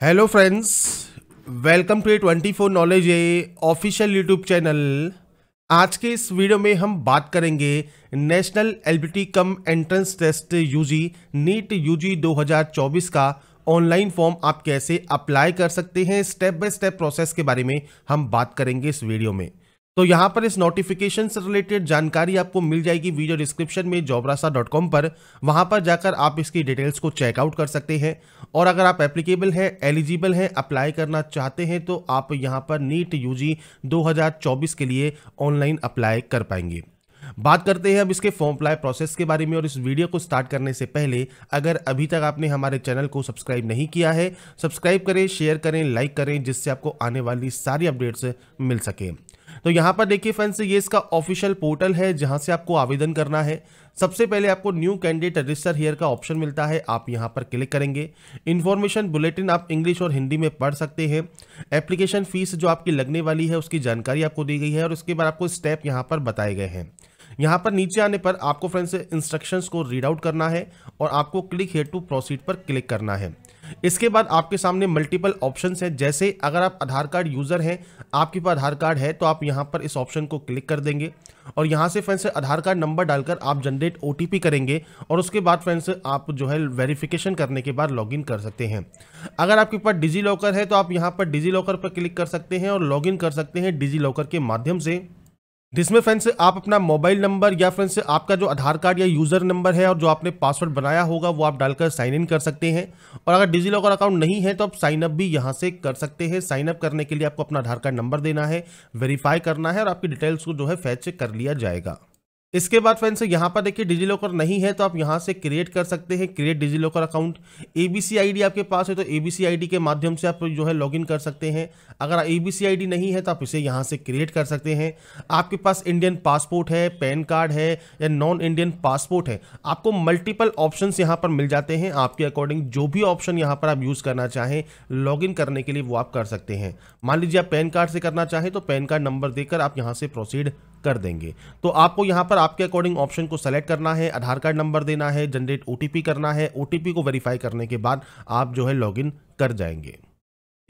Hello friends welcome to a twenty four knowledge a official YouTube channel आज के इस video में हम बात करेंगे national LBT cum entrance test UG NEET UG 2024 का ऑनलाइन फॉर्म आप कैसे अप्लाई कर सकते हैं स्टेप बाय स्टेप प्रोसेस के बारे में हम बात करेंगे इस वीडियो में। तो यहाँ पर इस नोटिफिकेशन से रिलेटेड जानकारी आपको मिल जाएगी वीडियो डिस्क्रिप्शन में जॉबरासा डॉट कॉम पर। वहाँ पर जाकर आप इसकी डिटेल्स को चेकआउट कर सकते हैं। और अगर आप एप्लीकेबल हैं एलिजिबल हैं अप्लाई करना चाहते हैं तो आप यहाँ पर नीट यूजी 2024 के लिए ऑनलाइन अप्लाई कर पाएँगे। बात करते हैं अब इसके फॉर्म अप्लाई प्रोसेस के बारे में और इस वीडियो को स्टार्ट करने से पहले, अगर अभी तक आपने हमारे चैनल को सब्सक्राइब नहीं किया है सब्सक्राइब करें शेयर करें लाइक करें, जिससे आपको आने वाली सारी अपडेट्स मिल सके। तो यहाँ पर देखिए फ्रेंड्स ये इसका ऑफिशियल पोर्टल है जहाँ से आपको आवेदन करना है। सबसे पहले आपको न्यू कैंडिडेट रजिस्टर हियर का ऑप्शन मिलता है। आप यहाँ पर क्लिक करेंगे। इन्फॉर्मेशन बुलेटिन आप इंग्लिश और हिंदी में पढ़ सकते हैं। एप्लीकेशन फ़ीस जो आपकी लगने वाली है, उसकी जानकारी आपको दी गई है और उसके बाद आपको स्टेप यहाँ पर बताए गए हैं। यहाँ पर नीचे आने पर आपको फ्रेंड्स इंस्ट्रक्शंस को रीड आउट करना है और आपको क्लिक हेयर टू प्रोसीड पर क्लिक करना है। इसके बाद आपके सामने मल्टीपल ऑप्शन हैं। जैसे अगर आप आधार कार्ड यूज़र हैं, आपके पास आधार कार्ड है तो आप यहाँ पर इस ऑप्शन को क्लिक कर देंगे। और यहाँ से फ्रेंड्स आधार कार्ड नंबर डालकर आप जनरेट ओटीपी करेंगे और उसके बाद फ्रेंड्स आप जो है वेरिफिकेशन करने के बाद लॉगिन कर सकते हैं। अगर आपके पास डिजी लॉकर है तो आप यहाँ पर डिजी लॉकर पर क्लिक कर सकते हैं और लॉगिन कर सकते हैं डिजी लॉकर के माध्यम से। जिसमें फ्रेंड्स आप अपना मोबाइल नंबर या फ्रेंड्स आपका जो आधार कार्ड या यूज़र नंबर है और जो आपने पासवर्ड बनाया होगा, वो आप डालकर साइन इन कर सकते हैं। और अगर डिजी लॉकर अकाउंट नहीं है तो आप साइन अप भी यहाँ से कर सकते हैं। साइन अप करने के लिए आपको अपना आधार कार्ड नंबर देना है वेरीफाई करना है और आपकी डिटेल्स को जो है फैच कर लिया जाएगा। इसके बाद फ्रेंड्स यहाँ पर देखिए डिजी लॉकर नहीं है तो आप यहाँ से क्रिएट कर सकते हैं create DigiLocker account ABC ID आपके पास है तो एबीसी आईडी के माध्यम से आप जो है लॉगिन कर सकते हैं। अगर एबीसी आईडी नहीं है तो आप इसे यहाँ से क्रिएट कर सकते हैं। आपके पास इंडियन पासपोर्ट है पैन कार्ड है, या नॉन इंडियन पासपोर्ट है, आपको मल्टीपल ऑप्शन यहाँ पर मिल जाते हैं। आपके अकॉर्डिंग जो भी ऑप्शन यहाँ पर आप यूज़ करना चाहें लॉगिन करने के लिए वो आप कर सकते हैं। मान लीजिए आप पैन कार्ड से करना चाहें तो पैन कार्ड नंबर देकर आप यहाँ से प्रोसीड कर देंगे। तो आपको यहाँ पर आपके अकॉर्डिंग ऑप्शन को सेलेक्ट करना है, आधार कार्ड नंबर देना है जनरेट ओटीपी करना है ओटीपी को वेरीफाई करने के बाद आप जो है लॉगिन कर जाएँगे।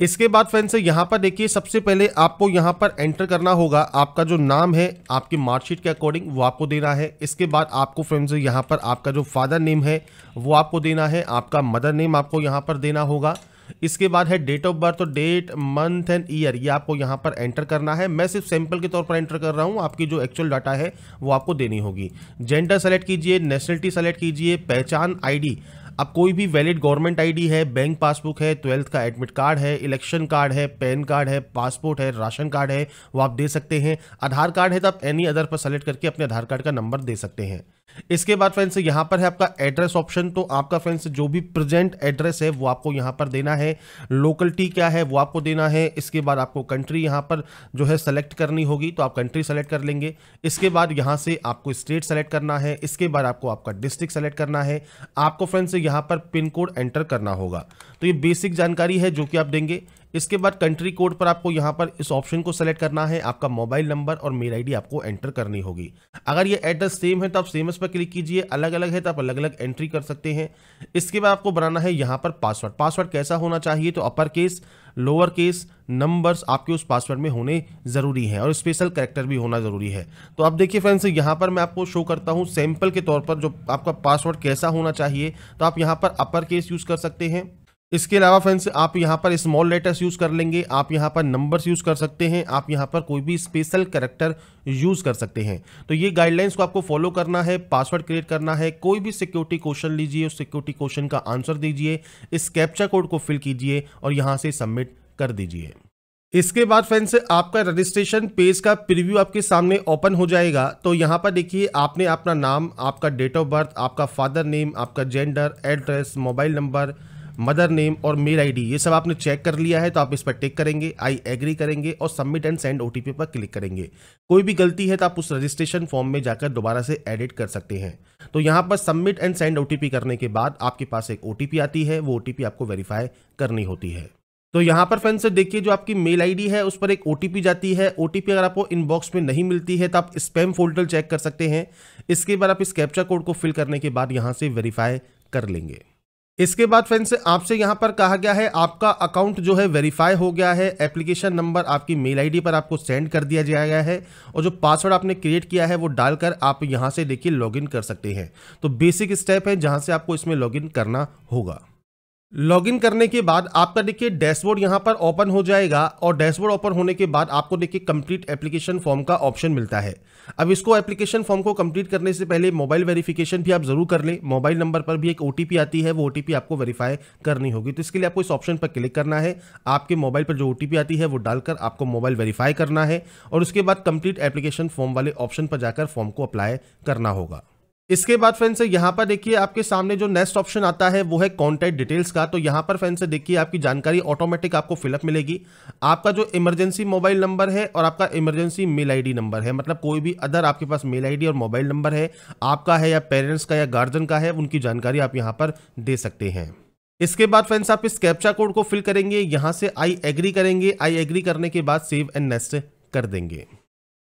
इसके बाद फ्रेंड्स यहाँ पर देखिए, सबसे पहले आपको यहाँ पर एंटर करना होगा। आपका जो नाम है, आपकी मार्कशीट के अकॉर्डिंग वो आपको देना है। इसके बाद आपको फ्रेंड्स यहाँ पर आपका जो फादर नेम है, वो आपको देना है। आपका मदर नेम आपको यहाँ पर देना होगा। इसके बाद है डेट ऑफ़ बर्थ तो डेट मंथ एंड ईयर ये आपको यहाँ पर एंटर करना है। मैं सिर्फ़ सैंपल के तौर पर एंटर कर रहा हूँ। आपकी जो एक्चुअल डाटा है, वो आपको देनी होगी। जेंडर सेलेक्ट कीजिए नेशनलिटी सेलेक्ट कीजिए, पहचान आईडी अब कोई भी वैलिड गवर्नमेंट आईडी है बैंक पासबुक है ट्वेल्थ का एडमिट कार्ड है इलेक्शन कार्ड है पैन कार्ड है पासपोर्ट है राशन कार्ड है, वो आप दे सकते हैं। आधार कार्ड है तो आप एनी अदर पर सेलेक्ट करके अपने आधार कार्ड का नंबर दे सकते हैं। इसके बाद फ्रेंड्स यहाँ पर है आपका एड्रेस ऑप्शन तो आपका फ्रेंड्स जो भी प्रेजेंट एड्रेस है, वो आपको यहाँ पर देना है। लोकलिटी क्या है, वो आपको देना है। इसके बाद आपको कंट्री यहाँ पर जो है सेलेक्ट करनी होगी तो आप कंट्री सेलेक्ट कर लेंगे। इसके बाद यहाँ से आपको स्टेट सेलेक्ट करना है। इसके बाद आपको आपका डिस्ट्रिक्ट सेलेक्ट करना है। आपको फ्रेंड्स यहाँ पर पिन कोड एंटर करना होगा। तो ये बेसिक जानकारी है जो कि आप देंगे। इसके बाद कंट्री कोड पर आपको यहाँ पर इस ऑप्शन को सेलेक्ट करना है, आपका मोबाइल नंबर और मेल आईडी आपको एंटर करनी होगी। अगर ये एड्रेस सेम है तो आप सेमस पर क्लिक कीजिए अलग अलग है तो आप अलग अलग एंट्री कर सकते हैं। इसके बाद आपको बनाना है यहाँ पर पासवर्ड पासवर्ड कैसा होना चाहिए? तो upper case lower case numbers आपके उस पासवर्ड में होने ज़रूरी है और स्पेशल करेक्टर भी होना ज़रूरी है। तो अब देखिए फ्रेंड्स यहाँ पर मैं आपको शो करता हूँ सैंपल के तौर पर जो आपका पासवर्ड कैसा होना चाहिए। तो आप यहाँ पर अपर केस यूज़ कर सकते हैं। इसके अलावा फ्रेंड्स आप यहाँ पर स्मॉल लेटर्स यूज़ कर लेंगे, आप यहाँ पर नंबर्स यूज़ कर सकते हैं, आप यहाँ पर कोई भी स्पेशल करेक्टर यूज़ कर सकते हैं। तो ये गाइडलाइंस को आपको फॉलो करना है पासवर्ड क्रिएट करना है, कोई भी सिक्योरिटी क्वेश्चन लीजिए, उस सिक्योरिटी क्वेश्चन का आंसर दीजिए, इस कैप्चा कोड को फिल कीजिए और यहाँ से सबमिट कर दीजिए। इसके बाद फ्रेंड्स आपका रजिस्ट्रेशन पेज का प्रीव्यू आपके सामने ओपन हो जाएगा। तो यहाँ पर देखिए, आपने अपना नाम, आपका डेट ऑफ़ बर्थ आपका फादर नेम आपका gender address mobile number mother name और मेल आईडी, ये सब आपने चेक कर लिया है तो आप इस पर टिक करेंगे, आई एग्री करेंगे और सबमिट एंड सेंड ओटीपी पर क्लिक करेंगे। कोई भी गलती है तो आप उस रजिस्ट्रेशन फॉर्म में जाकर दोबारा से एडिट कर सकते हैं। तो यहाँ पर सबमिट एंड सेंड ओटीपी करने के बाद आपके पास एक ओटीपी आती है, वो ओटीपी आपको वेरीफाई करनी होती है। तो यहाँ पर फ्रेंड्स देखिए, जो आपकी मेल आईडी है, उस पर एक ओटीपी जाती है। ओटीपी अगर आपको इनबॉक्स में नहीं मिलती है तो आप स्पैम फोल्डर चेक कर सकते हैं। इसके बाद आप इस कैप्चा कोड को फिल करने के बाद यहाँ से वेरीफाई कर लेंगे। इसके बाद फ्रेंड्स, आपसे यहाँ पर कहा गया है, आपका अकाउंट जो है वेरीफाई हो गया है, एप्लीकेशन नंबर आपकी मेल आईडी पर आपको सेंड कर दिया गया है, और जो पासवर्ड आपने क्रिएट किया है, वो डालकर आप यहाँ से देखिए लॉगिन कर सकते हैं। तो बेसिक स्टेप है जहाँ से आपको इसमें लॉगिन करना होगा। लॉगिन करने के बाद आपका देखिए डैशबोर्ड यहाँ पर ओपन हो जाएगा और डैशबोर्ड ओपन होने के बाद आपको देखिए कंप्लीट एप्लीकेशन फॉर्म का ऑप्शन मिलता है। अब इसको एप्लीकेशन फॉर्म को कंप्लीट करने से पहले मोबाइल वेरिफिकेशन भी आप ज़रूर कर लें। मोबाइल नंबर पर भी एक ओटीपी आती है, वो ओटीपी आपको वेरीफाई करनी होगी। तो इसके लिए आपको इस ऑप्शन पर क्लिक करना है। आपके मोबाइल पर जो ओटीपी आती है, वो डालकर आपको मोबाइल वेरीफाई करना है और उसके बाद कंप्लीट एप्लीकेशन फॉर्म वाले ऑप्शन पर जाकर फॉर्म को अप्लाई करना होगा। इसके बाद फ्रेंड्स यहाँ पर देखिए आपके सामने जो नेक्स्ट ऑप्शन आता है, वो है कॉन्टैक्ट डिटेल्स का। तो यहाँ पर फ्रेंड्स देखिए आपकी जानकारी ऑटोमेटिक आपको फिलअप मिलेगी। आपका जो इमरजेंसी मोबाइल नंबर है और आपका इमरजेंसी मेल आईडी नंबर है। मतलब कोई भी अदर आपके पास मेल आईडी और मोबाइल नंबर है, आपका है या पेरेंट्स का या गार्जियन का है, उनकी जानकारी आप यहाँ पर दे सकते हैं। इसके बाद फ्रेंड्स आप इस कैप्चा कोड को फिल करेंगे, यहाँ से आई एग्री करेंगे। आई एग्री करने के बाद सेव एंड नेक्स्ट कर देंगे।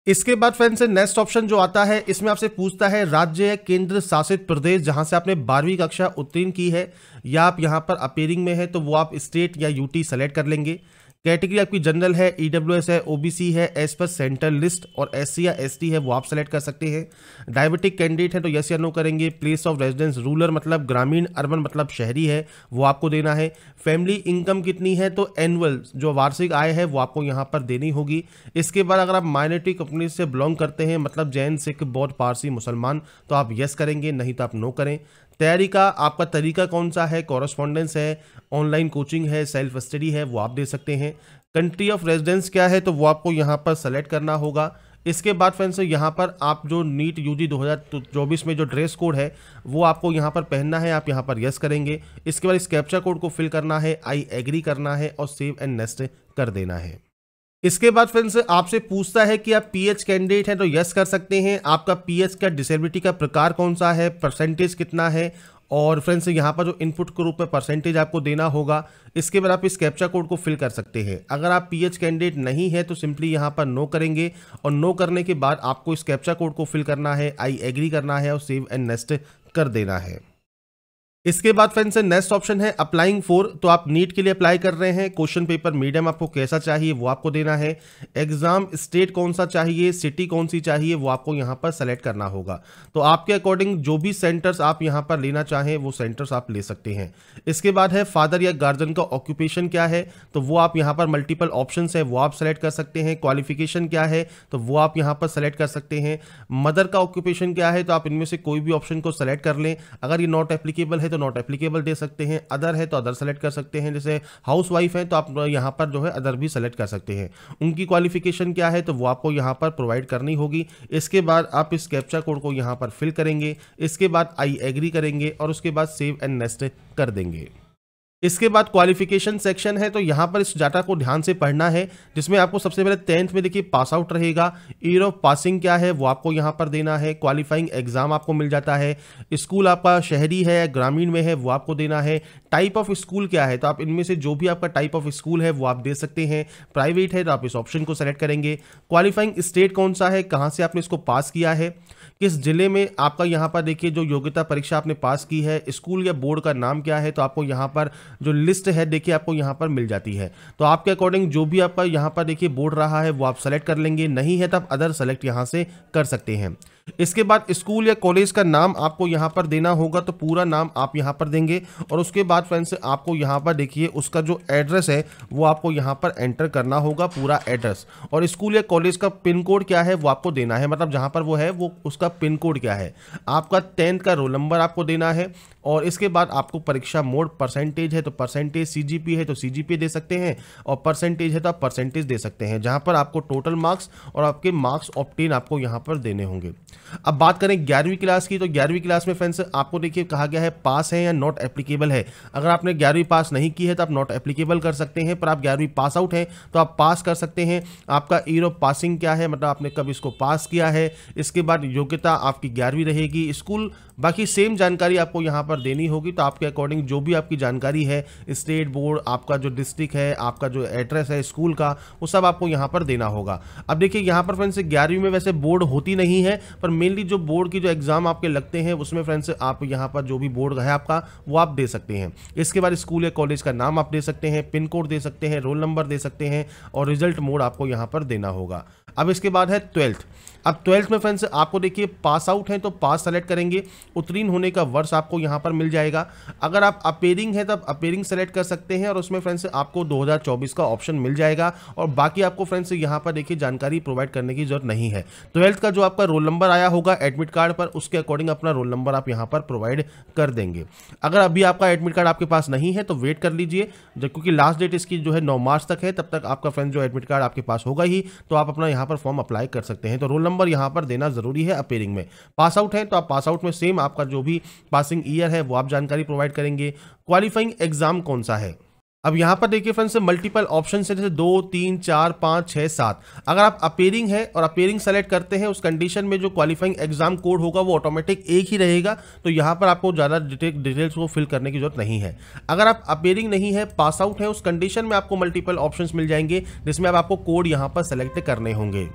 इसके बाद फ्रेंड्स नेक्स्ट ऑप्शन जो आता है, इसमें आपसे पूछता है, राज्य या केंद्र शासित प्रदेश जहाँ से आपने बारहवीं कक्षा उत्तीर्ण की है, या आप यहाँ पर अपेयरिंग में है तो वो आप स्टेट या यूटी सेलेक्ट कर लेंगे। कैटेगरी आपकी जनरल है ईडब्ल्यूएस e है ओबीसी है एस पर सेंट्रल लिस्ट और एससी या एसटी है, वो आप सेलेक्ट कर सकते हैं। डायबिटिक कैंडिडेट है तो यस या नो करेंगे। प्लेस ऑफ़ रेजिडेंस रूरल मतलब ग्रामीण अर्बन मतलब शहरी है, वो आपको देना है। फैमिली इनकम कितनी है तो एनुअल जो वार्षिक आय है, वो आपको यहाँ पर देनी होगी। इसके बाद अगर आप माइनॉरिटी कंपनी से बिलोंग करते हैं मतलब जैन, सिख, बौद्ध, पारसी, मुसलमान तो आप यस करेंगे, नहीं तो आप नो करें। तैयारी का आपका तरीका कौन सा है? कॉरस्पॉन्डेंस है ऑनलाइन कोचिंग है सेल्फ स्टडी है, वो आप दे सकते हैं। कंट्री ऑफ़ रेजिडेंस क्या है? तो वो आपको यहाँ पर सेलेक्ट करना होगा। इसके बाद फ्रेंड्स यहाँ पर आप जो नीट यूजी 2024 में जो ड्रेस कोड है, वो आपको यहाँ पर पहनना है, आप यहाँ पर यस करेंगे। इसके बाद इस कैप्चा कोड को फिल करना है आई एग्री करना है और सेव एंड नेक्स्ट कर देना है। इसके बाद फ्रेंड्स आपसे पूछता है कि आप पीएच कैंडिडेट हैं तो यस कर सकते हैं। आपका पीएच का डिसेबिलिटी का प्रकार कौन सा है? परसेंटेज कितना है? और फ्रेंड्स यहाँ पर जो इनपुट के रूप में परसेंटेज आपको देना होगा, इसके बाद आप इस कैप्चा कोड को फिल कर सकते हैं। अगर आप पीएच कैंडिडेट नहीं है तो सिंपली यहाँ पर नो करेंगे और नो करने के बाद आपको इस कैप्चा कोड को फिल करना है आई एग्री करना है और सेव एंड नेस्ट कर देना है। इसके बाद फ्रेंड्स नेक्स्ट ऑप्शन है अप्लाइंग फॉर तो आप नीट के लिए अप्लाई कर रहे हैं। क्वेश्चन पेपर मीडियम आपको कैसा चाहिए, वो आपको देना है। एग्ज़ाम स्टेट कौन सा चाहिए सिटी कौन सी चाहिए, वो आपको यहाँ पर सेलेक्ट करना होगा। तो आपके अकॉर्डिंग जो भी सेंटर्स आप यहाँ पर लेना चाहें, वो सेंटर्स आप ले सकते हैं। इसके बाद है फादर या गार्जियन का ऑक्यूपेशन क्या है तो वो आप यहाँ पर मल्टीपल ऑप्शन है, वो आप सेलेक्ट कर सकते हैं। क्वालिफिकेशन क्या है तो वो आप यहाँ पर सेलेक्ट कर सकते हैं। मदर का ऑक्यूपेशन क्या है तो आप इनमें से कोई भी ऑप्शन को सेलेक्ट कर लें। अगर ये नॉट एप्लीकेबल है तो नॉट एप्लीकेबल दे सकते हैं। अदर है तो अदर सेलेक्ट कर सकते हैं। जैसे हाउस वाइफ है तो आप यहाँ पर जो है अदर भी सेलेक्ट कर सकते हैं। उनकी क्वालिफिकेशन क्या है तो वो आपको यहाँ पर प्रोवाइड करनी होगी। इसके बाद आप इस कैप्चा कोड को यहाँ पर फिल करेंगे। इसके बाद आई एग्री करेंगे और उसके बाद सेव एंड नेस्ट कर देंगे। इसके बाद क्वालिफिकेशन सेक्शन है तो यहाँ पर इस डाटा को ध्यान से पढ़ना है, जिसमें आपको सबसे पहले टेंथ में देखिए पास आउट रहेगा ईयर ऑफ़ पासिंग क्या है, वो आपको यहाँ पर देना है क्वालिफाइंग एग्ज़ाम आपको मिल जाता है स्कूल आपका शहरी है ग्रामीण में है, वो आपको देना है टाइप ऑफ़ स्कूल क्या है? तो आप इनमें से जो भी आपका टाइप ऑफ़ स्कूल है, वो आप दे सकते हैं। प्राइवेट है तो आप इस ऑप्शन को सेलेक्ट करेंगे। क्वालिफाइंग स्टेट कौन सा है? कहाँ से आपने इसको पास किया है? किस ज़िले में आपका यहाँ पर देखिए, जो योग्यता परीक्षा आपने पास की है स्कूल या बोर्ड का नाम क्या है? तो आपको यहाँ पर जो लिस्ट है, देखिए आपको यहाँ पर मिल जाती है। तो आपके अकॉर्डिंग जो भी आपका यहाँ पर देखिए बोर्ड रहा है, वो आप सेलेक्ट कर लेंगे। नहीं है तो आप अदर सेलेक्ट यहाँ से कर सकते हैं। इसके बाद स्कूल या कॉलेज का नाम आपको यहाँ पर देना होगा तो पूरा नाम आप यहाँ पर देंगे। और उसके बाद फ्रेंड्स, आपको यहाँ पर देखिए, उसका जो एड्रेस है, वो आपको यहाँ पर एंटर करना होगा, पूरा एड्रेस। और स्कूल या कॉलेज का पिन कोड क्या है, वो आपको देना है। मतलब जहाँ पर वो है, वो उसका पिन कोड क्या है। आपका टेंथ का रोल नंबर आपको देना है। और इसके बाद आपको परीक्षा मोड परसेंटेज है तो परसेंटेज सीजीपी है तो सीजीपी दे सकते हैं। और परसेंटेज है तो आप परसेंटेज दे सकते हैं। जहाँ पर आपको टोटल मार्क्स और आपके मार्क्स ऑप्टेन आपको यहाँ पर देने होंगे। अब बात करें ग्यारहवीं क्लास की तो ग्यारहवीं क्लास में फ्रेंड्स आपको देखिए कहा गया है पास है या नॉट एप्लीकेबल है। अगर आपने ग्यारहवीं पास नहीं की है तो आप नॉट एप्लीकेबल कर सकते हैं, पर आप ग्यारहवीं पास आउट हैं तो आप पास कर सकते हैं। आपका ईयर ऑफ़ पासिंग क्या है? मतलब आपने कब इसको पास किया है? इसके बाद योग्यता आपकी ग्यारहवीं रहेगी। स्कूल बाकी सेम जानकारी आपको यहाँ पर देनी होगी तो आपके अकॉर्डिंग जो भी आपकी जानकारी है स्टेट बोर्ड आपका जो डिस्ट्रिक्ट है, आपका जो एड्रेस है स्कूल का, वो सब आपको यहाँ पर देना होगा। अब देखिए, यहाँ पर फ्रेंड्स ग्यारहवीं में वैसे बोर्ड होती नहीं है, पर मेनली जो बोर्ड की जो एग्ज़ाम आपके लगते हैं, उसमें फ्रेंड्स आप यहाँ पर जो भी बोर्ड है आपका, वो आप दे सकते हैं। इसके बाद स्कूल या कॉलेज का नाम आप दे सकते हैं पिन कोड दे सकते हैं रोल नंबर दे सकते हैं, और रिज़ल्ट मोड आपको यहाँ पर देना होगा। अब इसके बाद है ट्वेल्थ। अब ट्वेल्थ में फ्रेंड्स, आपको देखिए, पास आउट हैं तो पास सेलेक्ट करेंगे। उत्तीर्ण होने का वर्ष आपको यहाँ पर मिल जाएगा। अगर आप अपेयरिंग है, तब अपेयरिंग सेलेक्ट कर सकते हैं और उसमें फ्रेंड्स, आपको 2024 का ऑप्शन मिल जाएगा। और बाकी आपको फ्रेंड्स, यहाँ पर देखिए, जानकारी प्रोवाइड करने की ज़रूरत नहीं है। ट्वेल्थ का जो आपका रोल नंबर आया होगा एडमिट कार्ड पर, उसके अकॉर्डिंग अपना रोल नंबर आप यहाँ पर प्रोवाइड कर देंगे। अगर अभी आपका एडमिट कार्ड आपके पास नहीं है तो वेट कर लीजिए। क्योंकि लास्ट डेट इसकी जो है नौ मार्च तक है, तब तक आपका फ्रेंड जो एडमिट कार्ड आपके पास होगा ही तो आप अपना पर फॉर्म अप्लाई कर सकते हैं। तो रोल नंबर यहाँ पर देना ज़रूरी है अपेयरिंग में। पास आउट है तो आप पास आउट में सेम आपका जो भी पासिंग ईयर है, वो आप जानकारी प्रोवाइड करेंगे। क्वालिफाइंग एग्ज़ाम कौन सा है? अब यहाँ पर देखिए फ्रेंड्स मल्टीपल ऑप्शन है, जैसे दो, तीन, चार, पाँच छः सात। अगर आप अपेयरिंग है और अपेयरिंग सेलेक्ट करते हैं, उस कंडीशन में जो क्वालिफाइंग एग्ज़ाम कोड होगा, वो ऑटोमेटिक एक ही रहेगा तो यहाँ पर आपको ज़्यादा डिटेल डिटेल्स को फिल करने की ज़रूरत नहीं है। अगर आप अपेयरिंग नहीं है पास आउट है, उस कंडीशन में आपको मल्टीपल ऑप्शन मिल जाएँगे, जिसमें अब आपको कोड यहाँ पर सेलेक्ट करने होंगे।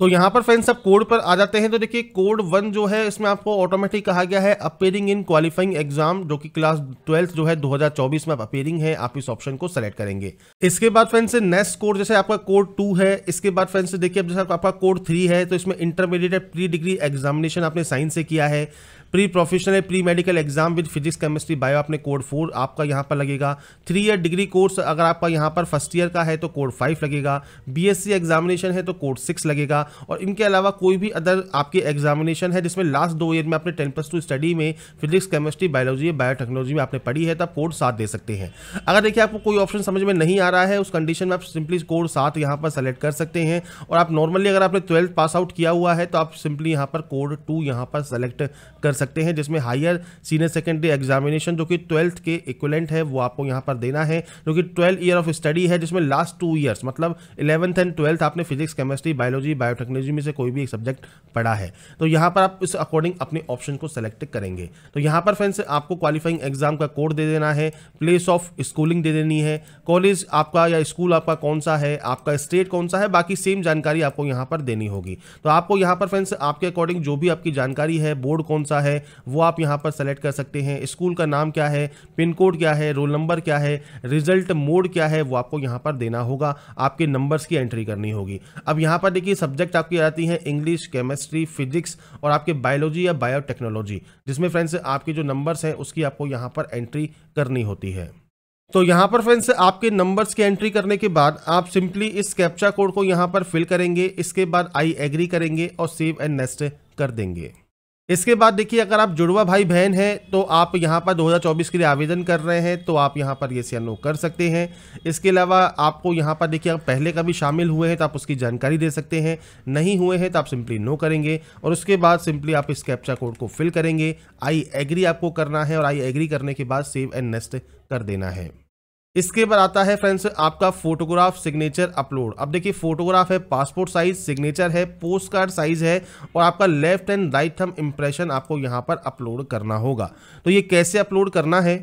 तो यहाँ पर फ्रेंड्स आप कोड पर आ जाते हैं। तो देखिए कोड वन जो है, इसमें आपको ऑटोमेटिक कहा गया है अपेयरिंग इन क्वालिफाइंग एग्ज़ाम जो कि क्लास ट्वेल्थ जो है 2024 में अपेयरिंग है। आप इस ऑप्शन को सेलेक्ट करेंगे। इसके बाद फ्रेंड्स नेक्स्ट कोड जैसे आपका कोड टू है, इसके बाद फ्रेंड्स देखिए, अब जैसे आपका कोड थ्री है तो इसमें इंटरमीडिएट प्री डिग्री एग्जामिनेशन आपने साइंस से किया है। Pre professional pre medical exam with physics chemistry bio आपने कोड फोर आपका यहाँ पर लगेगा। थ्री ईयर डिग्री कोर्स अगर आपका यहाँ पर फ़र्स्ट ईयर का है तो कोड फाइव लगेगा। बीएससी एग्जामिनेशन है तो कोड सिक्स लगेगा। और इनके अलावा कोई भी अदर आपकी एग्जामिनेशन है जिसमें लास्ट दो ईयर में आपने टेन प्लस टू स्टडी में फिजिक्स केमिस्ट्री बायोलॉजी या बायोटेक्नोलॉजी में आपने पढ़ी है तो आप कोड सात दे सकते हैं। अगर देखिए आपको कोई ऑप्शन समझ में नहीं आ रहा है, उस कंडीशन में आप सिंपली कोड सात यहाँ पर सेलेक्ट कर सकते हैं। और आप नॉर्मली अगर आपने ट्वेल्थ पास आउट किया हुआ है तो आप सिंपली यहाँ पर कोड टू यहाँ पर सेलेक्ट कर सकते हैं, जिसमें हायर सीनियर सेकेंडरी एग्जामिनेशन जो कि ट्वेल्थ के इक्वलेंट है, वो आपको यहाँ पर देना है, जो कि ट्वेल्व ईयर ऑफ़ स्टडी है, जिसमें लास्ट टू ईयर्स मतलब इलेवंथ एंड ट्वेल्थ आपने फिजिक्स केमिस्ट्री बायोलॉजी बायोटेक्नोलॉजी में से कोई भी एक सब्जेक्ट पढ़ा है। तो यहाँ पर आप इस अकॉर्डिंग अपने ऑप्शन को सेलेक्ट करेंगे। तो यहाँ पर फ्रेंड्स आपको क्वालिफाइंग एग्ज़ाम का कोड दे देना है प्लेस ऑफ़ स्कूलिंग दे देनी है कॉलेज आपका या स्कूल आपका कौन सा है, आपका स्टेट कौन सा है, बाकी सेम जानकारी आपको यहाँ पर देनी होगी। तो आपको यहाँ पर फ्रेंड्स आपके अकॉर्डिंग जो भी आपकी जानकारी है बोर्ड कौन सा है वो आप यहाँ पर सेलेक्ट कर सकते हैं। स्कूल का नाम क्या है? पिन कोड क्या है? रोल नंबर क्या है? रिज़ल्ट मोड क्या है? वो आपको यहाँ पर देना होगा। आपके नंबर्स की एंट्री करनी होगी। अब यहाँ पर देखिए सब्जेक्ट आपकी आती है इंग्लिश केमिस्ट्री फिजिक्स और आपके बायोलॉजी या बायोटेक्नोलॉजी जिसमें फ्रेंड्स आपके जो नंबर्स हैं, उसकी आपको यहाँ पर एंट्री करनी होती है। तो यहाँ पर फ्रेंड्स आपके नंबर्स की एंट्री करने के बाद आप सिंपली इस कैप्चा कोड को यहाँ पर फिल करेंगे, इसके बाद आई एग्री करेंगे और सेव एंड नेक्स्ट कर देंगे। इसके बाद देखिए, अगर आप जुड़वा भाई बहन हैं तो आप यहाँ पर 2024 के लिए आवेदन कर रहे हैं तो आप यहाँ पर ये नो कर सकते हैं। इसके अलावा आपको यहाँ पर देखिए अगर पहले का भी शामिल हुए हैं तो आप उसकी जानकारी दे सकते हैं। नहीं हुए हैं तो आप सिंपली नो करेंगे, और उसके बाद सिंपली आप इस कैप्चा कोड को फिल करेंगे। आई एग्री आपको करना है, और आई एग्री करने के बाद सेव एंड नेक्स्ट कर देना है। इसके बाद आता है फ्रेंड्स, आपका फोटोग्राफ सिग्नेचर अपलोड। अब देखिए, फोटोग्राफ है, पासपोर्ट साइज़ सिग्नेचर है पोस्ट कार्ड साइज़ है और आपका left and right thumb impression आपको यहाँ पर अपलोड करना होगा। तो ये कैसे अपलोड करना है?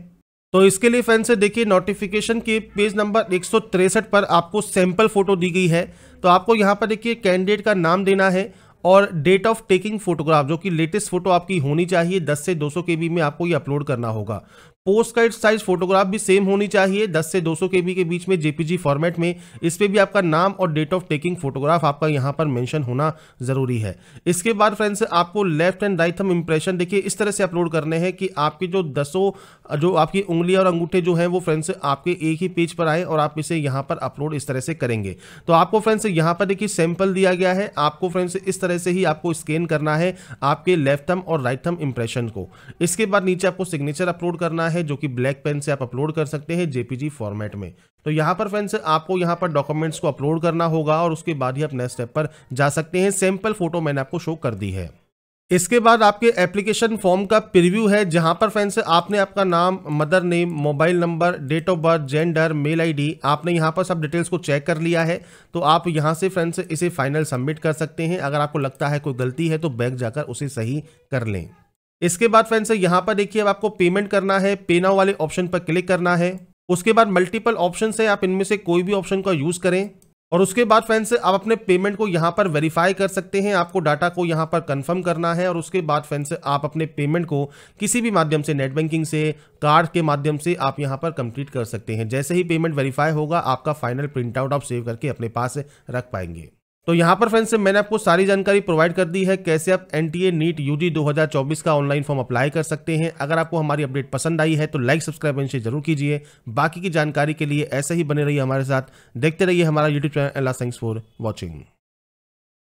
तो इसके लिए फ्रेंड्स, देखिए नोटिफिकेशन के पेज नंबर एक पर आपको सैंपल फ़ोटो दी गई है। तो आपको यहाँ पर देखिए कैंडिडेट का नाम देना है और डेट ऑफ़ टेकिंग फोटोग्राफ जो कि लेटेस्ट फ़ोटो आपकी होनी चाहिए 10 से 200 केबी में आपको ये अपलोड करना होगा। पोस्ट कार्ड साइज़ फोटोग्राफ भी सेम होनी चाहिए। 10 से 200 के बी के बीच में जेपीजी फॉर्मेट में इस पर भी आपका नाम और डेट ऑफ़ टेकिंग फोटोग्राफ आपका यहाँ पर मेंशन होना ज़रूरी है। इसके बाद फ्रेंड्स आपको left and right thumb impression देखिए, इस तरह से अपलोड करने हैं कि आपके जो दसों, जो आपकी उंगलियाँ और अंगूठे जो हैं वो फ्रेंड्स आपके एक ही पेज पर आए और आप इसे यहाँ पर अपलोड इस तरह से करेंगे। तो आपको फ्रेंड्स यहाँ पर देखिए सैंपल दिया गया है। आपको फ्रेंड्स इस तरह से ही आपको स्कैन करना है आपके लेफ़्ट थम और राइट थम इंप्रेशन को। इसके बाद नीचे आपको सिग्नेचर अपलोड करना है। है, जो कि ब्लैक पेन से आप अपलोड कर सकते हैं जेपीजी फॉर्मेट में। तो यहाँ पर फ्रेंड्स आपको यहाँ पर डॉक्यूमेंट्स को अपलोड करना होगा और उसके बाद ही आप नेक्स्ट स्टेप पर जा सकते हैं। सैंपल फ़ोटो मैंने आपको शो कर दी है। इसके बाद आपके एप्लीकेशन फॉर्म का प्रीव्यू है, जहाँ पर फ्रेंड्स आपने आपका नाम mother name mobile number date of birth gender mail ID आपने यहाँ पर सब डिटेल्स को चेक कर लिया है। तो आप यहाँ से फ्रेंड्स इसे फाइनल सबमिट कर सकते हैं। अगर आपको लगता है कोई गलती है तो बैग जाकर उसे सही कर लें। इसके बाद फ्रेंड्स यहाँ पर देखिए, अब आपको पेमेंट करना है पे नाउ वाले ऑप्शन पर क्लिक करना है। उसके बाद मल्टीपल ऑप्शन है, आप इनमें से कोई भी ऑप्शन का यूज़ करें। और उसके बाद फ्रेंड्स आप अपने पेमेंट को यहाँ पर वेरीफाई कर सकते हैं, आपको डाटा को यहाँ पर कंफर्म करना है। और उसके बाद फ्रेंड्स आप अपने पेमेंट को किसी भी माध्यम से नेट बैंकिंग से कार्ड के माध्यम से आप यहाँ पर कंप्लीट कर सकते हैं। जैसे ही पेमेंट वेरीफाई होगा, आपका फाइनल प्रिंट आउट आप सेव करके अपने पास रख पाएँगे। तो यहाँ पर फ्रेंड्स मैंने आपको सारी जानकारी प्रोवाइड कर दी है कैसे आप N T A NEET U G का ऑनलाइन फॉर्म अप्लाई कर सकते हैं। अगर आपको हमारी अपडेट पसंद आई है तो लाइक सब्सक्राइब एंड शेयर ज़रूर कीजिए। बाकी की जानकारी के लिए ऐसे ही बने रहिए हमारे साथ। देखते रहिए हमारा YouTube channel thanks for watching